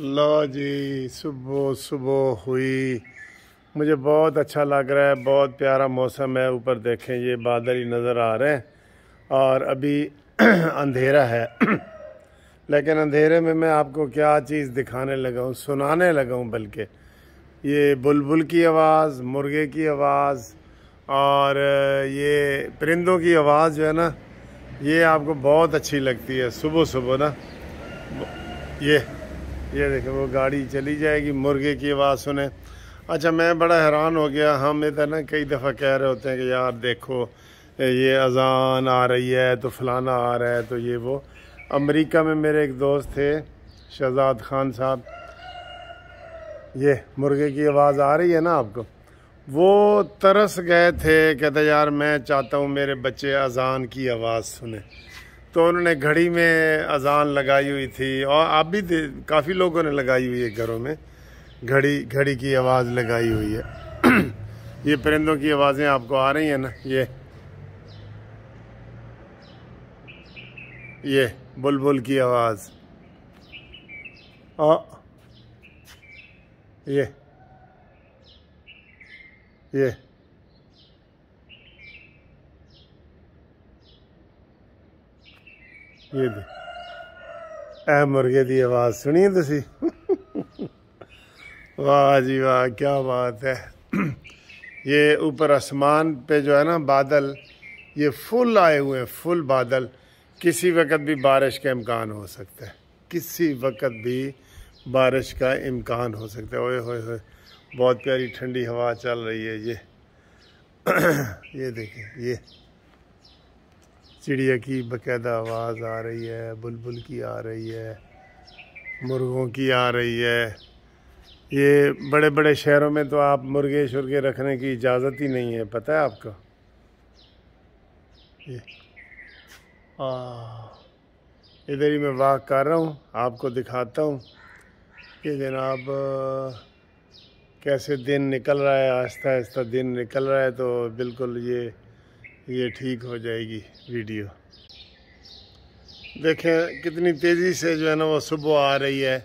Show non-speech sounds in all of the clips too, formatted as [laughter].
लो जी, सुबह सुबह हुई। मुझे बहुत अच्छा लग रहा है, बहुत प्यारा मौसम है। ऊपर देखें, ये बादल ही नज़र आ रहे हैं। और अभी [clears throat] अंधेरा है। [clears throat] लेकिन अंधेरे में मैं आपको क्या चीज़ दिखाने लगा हूँ, सुनाने लगा हूँ बल्कि। ये बुलबुल की आवाज़, मुर्गे की आवाज़, और ये परिंदों की आवाज़ जो है ना, ये आपको बहुत अच्छी लगती है। सुबह सुबह ना, ये ये देखें, वो गाड़ी चली जाएगी, मुर्गे की आवाज़ सुने। अच्छा मैं बड़ा हैरान हो गया। हम इधर ना कई दफ़ा कह रहे होते हैं कि यार देखो, ये अजान आ रही है तो फलाना आ रहा है तो ये वो। अमेरिका में मेरे एक दोस्त थे, शहजाद खान साहब। ये मुर्गे की आवाज़ आ रही है ना आपको? वो तरस गए थे, कहते यार, मैं चाहता हूँ मेरे बच्चे अजान की आवाज़ सुने। तो उन्होंने घड़ी में अजान लगाई हुई थी और आप भी काफ़ी लोगों ने लगाई हुई है घरों में। घड़ी घड़ी की आवाज़ लगाई हुई है। [clears throat] ये परिंदों की आवाज़ें आपको आ रही हैं ना? ये। ये, बुलबुल की आवाज़। और ये। ये। ये ए मुर्गे की आवाज़ सुनी तुसी? वाह जी वाह, क्या बात है। ये ऊपर आसमान पे जो है ना बादल, ये फुल आए हुए हैं, फुल बादल। किसी वक्त भी बारिश का इम्कान हो सकता है। किसी वक्त भी बारिश का इम्कान हो सकता है। ओए होए बहुत प्यारी ठंडी हवा चल रही है ये। [clears throat] ये देखें ये। चिड़िया की बकायदा आवाज़ आ रही है, बुलबुल की आ रही है, मुर्गों की आ रही है। ये बड़े बड़े शहरों में तो आप मुर्गे शुर्गे रखने की इजाज़त ही नहीं है, पता है आपको? ये। इधर ही मैं वाक कर रहा हूँ, आपको दिखाता हूँ। कि जनाब, कैसे दिन निकल रहा है आहिस्ता आहिस्ता दिन निकल रहा है तो बिल्कुल ये ये ठीक हो जाएगी वीडियो। देखें, कितनी तेज़ी से जो है ना वो सुबह आ रही है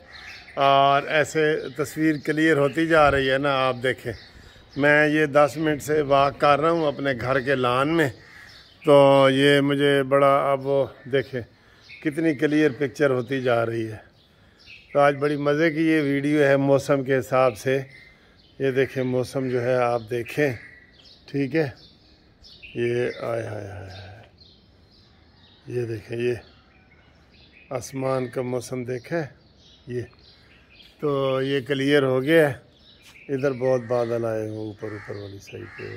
और ऐसे तस्वीर क्लियर होती जा रही है ना, आप देखें। मैं ये दस मिनट से वाक कर रहा हूँ अपने घर के लान में। तो ये मुझे बड़ा, अब वो देखें, कितनी क्लियर पिक्चर होती जा रही है। तो आज बड़ी मज़े की ये वीडियो है मौसम के हिसाब से। ये देखें, मौसम जो है, आप देखें। ठीक है? ये आय हाय हाय ये देखें, ये आसमान का मौसम देखें, ये। तो ये क्लियर हो गया इधर बहुत बादल आए हैं ऊपर ऊपर वाली साइड पे।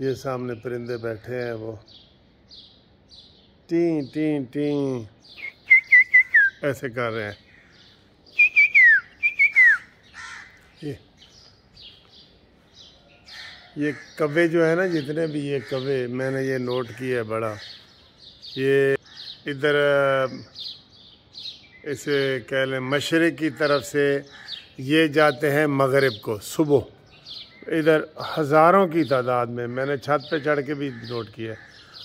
ये सामने परिंदे बैठे हैं वो। टी टी टी। ऐसे कर रहे हैं। ये कवे जो है ना, जितने भी ये कवे मैंने ये नोट किया है बड़ा। ये इधर इसे कह लें मशरक़ की तरफ़ से ये जाते हैं मगरब को, सुबह। इधर हज़ारों की तादाद में, मैंने छत पे चढ़ के भी नोट किया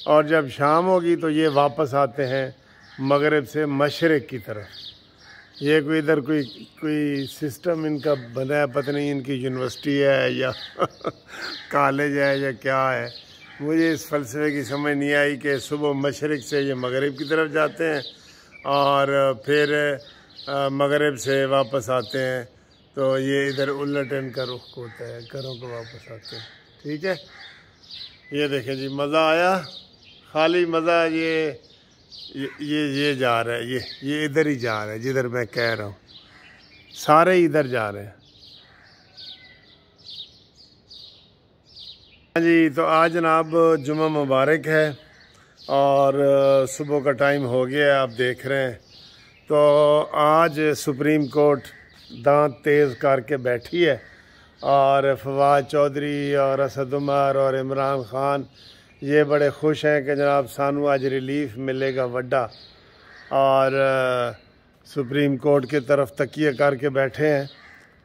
और जब शाम होगी तो ये वापस आते हैं मगरब से मशरक़ की तरफ़। ये कोई इधर कोई कोई सिस्टम इनका बना है, पता नहीं इनकी यूनिवर्सिटी है या [laughs] कॉलेज है या क्या है। मुझे इस फलसफे की समझ नहीं आई कि सुबह मशरक़ से ये मगरब की तरफ़ जाते हैं और फिर मगरब से वापस आते हैं। तो ये इधर उलट इनका रुख होता है, घरों को वापस आते हैं। ठीक है? ये देखें जी, मज़ा आया? खाली मज़ा ये ये ये ये जा रहा है, ये ये इधर ही जा रहा है, जिधर मैं कह रहा हूँ। सारे इधर जा रहे हैं। हाँ जी तो आज जनाब जुमा मुबारक है और सुबह का टाइम हो गया है, आप देख रहे हैं। तो आज सुप्रीम कोर्ट दांत तेज़ करके बैठी है और फवाद चौधरी और असद उमर और इमरान ख़ान ये बड़े खुश हैं कि जनाब सानू आज रिलीफ मिलेगा वड्डा। और सुप्रीम कोर्ट की तरफ़ तकिए करके बैठे हैं।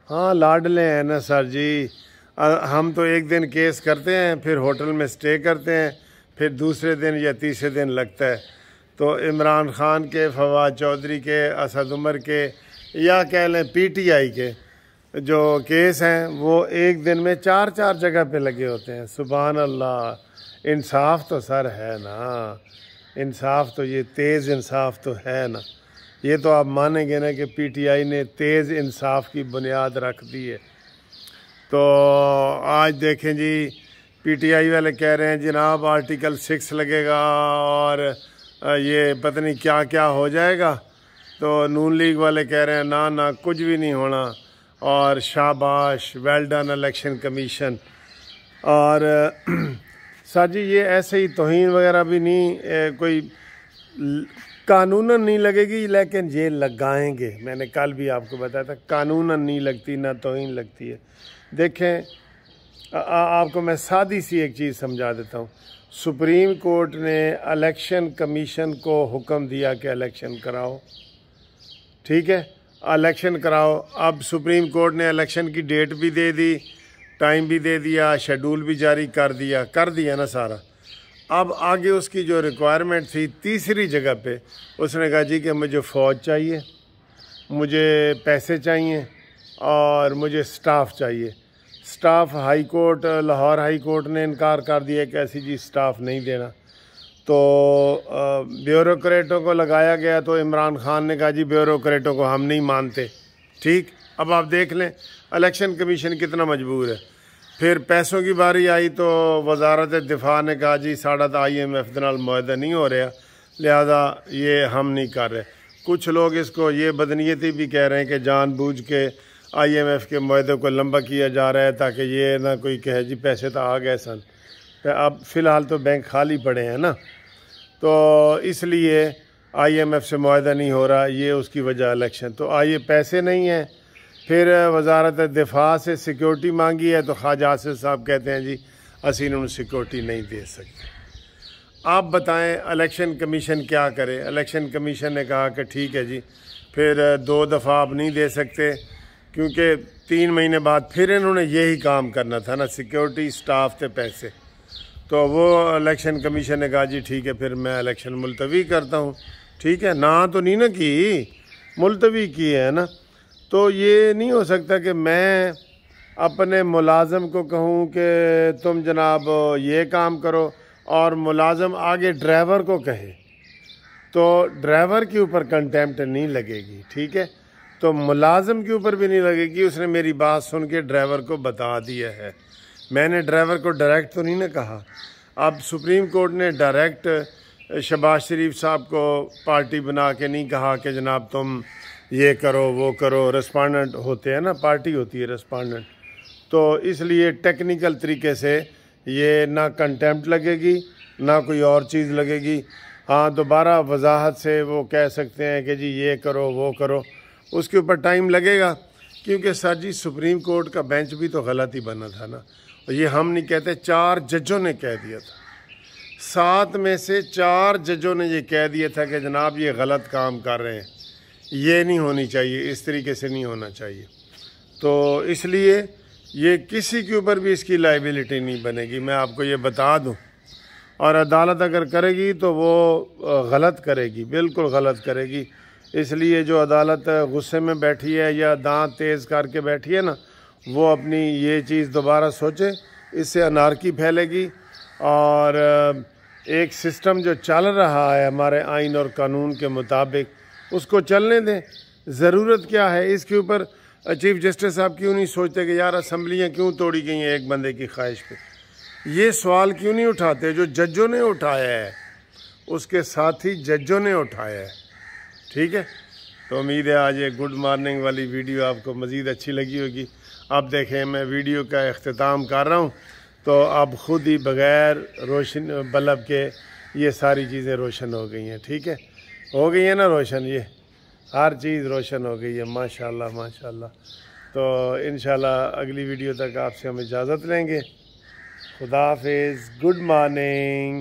हाँ लाडले हैं ना सर जी। हम तो एक दिन केस करते हैं, फिर होटल में स्टे करते हैं, फिर दूसरे दिन या तीसरे दिन लगता है। तो इमरान ख़ान के, फवाद चौधरी के, असद उमर के, या कह लें पीटीआई के, जो केस हैं, वो एक दिन में चार चार जगह पे लगे होते हैं। सुबह अल्लाह। इंसाफ तो सर है ना। इंसाफ तो ये तेज़ इंसाफ तो है ना। ये तो आप मानेंगे ना कि पीटीआई ने तेज़ इंसाफ की बुनियाद रख दी है। तो आज देखें जी, पीटीआई वाले कह रहे हैं, जनाब, आर्टिकल सिक्स लगेगा और ये पता नहीं क्या क्या हो जाएगा। तो नून लीग वाले कह रहे हैं, ना ना, कुछ भी नहीं होना और शाबाश वेल डन इलेक्शन कमीशन और [clears throat] सर जी ये ऐसे ही तोहन वगैरह भी नहीं ए, कोई कानून नहीं लगेगी लेकिन ये लगाएँगे। मैंने कल भी आपको बताया था कानून नहीं लगती ना तोहन लगती है। देखें आ, आपको मैं सादी सी एक चीज़ समझा देता हूँ। सुप्रीम कोर्ट ने इलेक्शन कमीशन को हुक्म दिया कि इलेक्शन कराओ। ठीक है? इलेक्शन कराओ। अब सुप्रीम कोर्ट ने इलेक्शन की डेट भी दे दी। टाइम भी दे दिया शेड्यूल भी जारी कर दिया कर दिया ना सारा। अब आगे उसकी जो रिक्वायरमेंट थी तीसरी जगह पे, उसने कहा जी कि मुझे फ़ौज चाहिए, मुझे पैसे चाहिए और मुझे स्टाफ चाहिए। Staff high court Lahore high court ने इनकार कर दिया कि ऐसी जी स्टाफ नहीं देना। तो ब्यूरोक्रेटों को लगाया गया तो इमरान खान ने कहा जी ब्यूरोक्रेटों को हम नहीं मानते। ठीक? अब आप देख लें इलेक्शन कमीशन कितना मजबूर है। फिर पैसों की बारी आई तो वजारत दिफा ने कहा, जी, साढ़ा तो आई एम एफ़ मुआदा नहीं हो रहा, लिहाजा ये हम नहीं कर रहे। कुछ लोग इसको, ये बदनीयती भी कह रहे हैं कि जानबूझ के आई एम एफ़ के माहे को लंबा किया जा रहा है ताकि ये ना कोई कहे, जी, पैसे तो आ गए सन। अब फ़िलहाल तो बैंक खाली पड़े हैं ना। तो इसलिए आई एम एफ़ से माहा नहीं हो रहा, ये उसकी वजह इलेक्शन। तो आइए, पैसे नहीं हैं फिर वजारत दिफा से सिक्योरिटी मांगी है तो ख्वाजा आसिफ साहब कहते हैं जी, असी इन्होंने सिक्योरिटी नहीं दे सकते। आप बताएँ, इलेक्शन कमीशन क्या करे? इलेक्शन कमीशन ने कहा कि ठीक है जी, फिर दो दफ़ा आप नहीं दे सकते, क्योंकि तीन महीने बाद फिर इन्होंने यही काम करना था ना, सिक्योरिटी स्टाफ थे पैसे। तो वो इलेक्शन कमीशन ने कहा, जी ठीक है, फिर मैं इलेक्शन मुलतवी करता हूँ। ठीक है, ना तो नहीं ना की, मुलतवी की है ना? तो ये नहीं हो सकता कि मैं अपने मुलाजम को कहूँ कि तुम जनाब ये काम करो और मुलाजम आगे ड्राइवर को कहे। तो ड्राइवर के ऊपर कंटेम्प्ट नहीं लगेगी, ठीक है? तो मुलाजम के ऊपर भी नहीं लगेगी। उसने मेरी बात सुन के ड्राइवर को बता दिया है। मैंने ड्राइवर को डायरेक्ट तो नहीं ना कहा। अब सुप्रीम कोर्ट ने डायरेक्ट शबाज शरीफ साहब को पार्टी बना के नहीं कहा कि जनाब तुम ये करो, वो करो रिस्पॉन्डेंट होते हैं ना पार्टी होती है रिस्पॉन्डेंट तो इसलिए टेक्निकल तरीके से ये ना कंटेम्प्ट लगेगी, ना कोई और चीज़ लगेगी। हाँ दोबारा वजाहत से वो कह सकते हैं कि जी ये करो, वो करो। उसके ऊपर टाइम लगेगा, क्योंकि सर जी सुप्रीम कोर्ट का बेंच भी तो गलत ही बना था ना। और ये हम नहीं कहते, चार जजों ने कह दिया था। सात में से चार जजों ने ये कह दिया था कि जनाब ये गलत काम कर रहे हैं। ये नहीं होनी चाहिए, इस तरीके से नहीं होना चाहिए। तो इसलिए ये किसी के ऊपर भी इसकी लाइबिलिटी नहीं बनेगी। मैं आपको ये बता दूँ, और अदालत अगर करेगी तो वो गलत करेगी, बिल्कुल गलत करेगी। इसलिए जो अदालत गुस्से में बैठी है या दांत तेज़ करके बैठी है ना, वो अपनी ये चीज़ दोबारा सोचे, इससे अनारकी फैलेगी। और एक सिस्टम जो चल रहा है हमारे आइन और कानून के मुताबिक उसको चलने दें। ज़रूरत क्या है? इसके ऊपर चीफ जस्टिस साहब क्यों नहीं सोचते कि यार असम्बलियाँ क्यों तोड़ी गई हैं एक बंदे की ख्वाहिश पे? ये सवाल क्यों नहीं उठाते? जो जजों ने उठाया है, उसके साथ ही जजों ने उठाया है। ठीक है? तो उम्मीद है आज ये गुड मॉर्निंग वाली वीडियो आपको मज़ीद अच्छी लगी होगी। अब देखें, मैं वीडियो का अख्ताम कर रहा हूँ। तो अब ख़ुद ही बग़ैर रोशन बल्ब के ये सारी चीज़ें रोशन हो गई हैं। ठीक है? हो गई है ना रोशन ये हर चीज़ रोशन हो गई है, माशाल्लाह माशाल्लाह। तो इन अगली वीडियो तक आपसे हम इजाज़त लेंगे। खुदा हाफिज़, गुड मॉर्निंग।